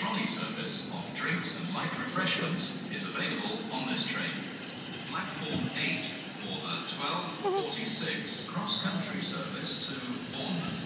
trolley service of drinks and light refreshments is available on this train. Platform 8 for the 1246 cross-country service to Bournemouth.